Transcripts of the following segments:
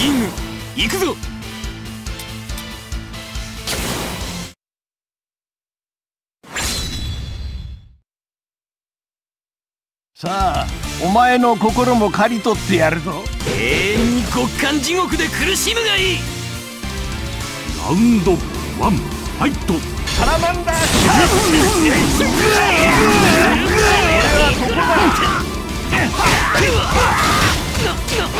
銀軍行くぞ。さあお前の心も刈り取ってやるぞ。永遠に極寒地獄で苦しむがいい。ラウンドワンファイト。サラマンダーシャー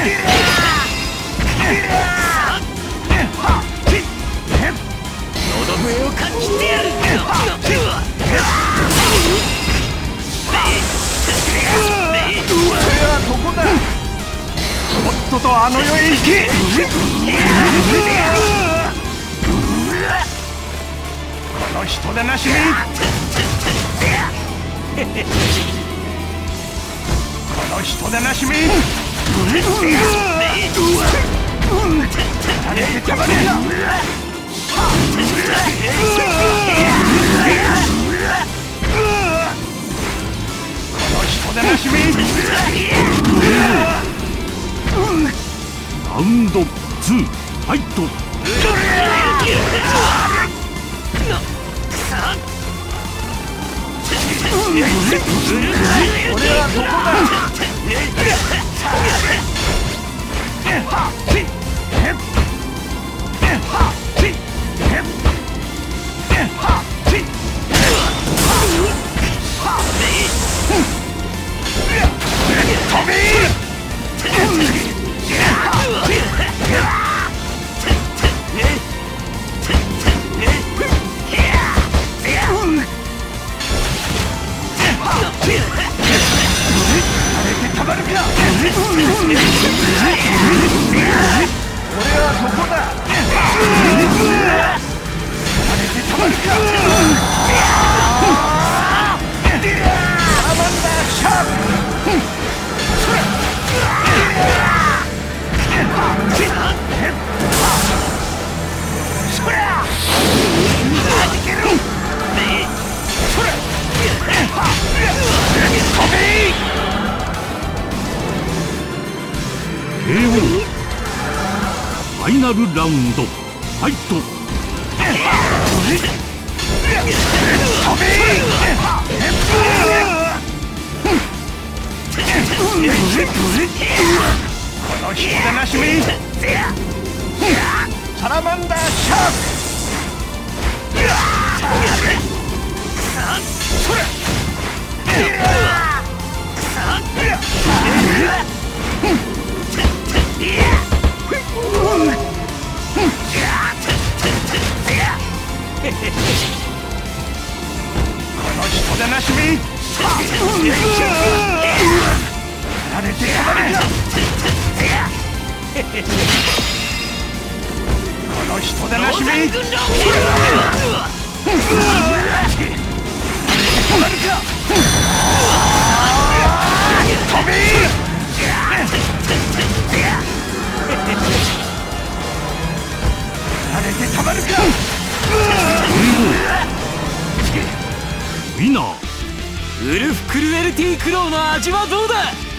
とっととあの世へ行けこの人でなしめこの人でなしめれてたまれ人でなしめラウンド2ファイト俺はどこだ俺はここだファイナルラウンド。ファイト。この人でなしめサラマンダーシャーこられてやられたこの人でなしめ飛べられてたまるかウィナーウルフ・クルエルティ・クローの味はどうだ？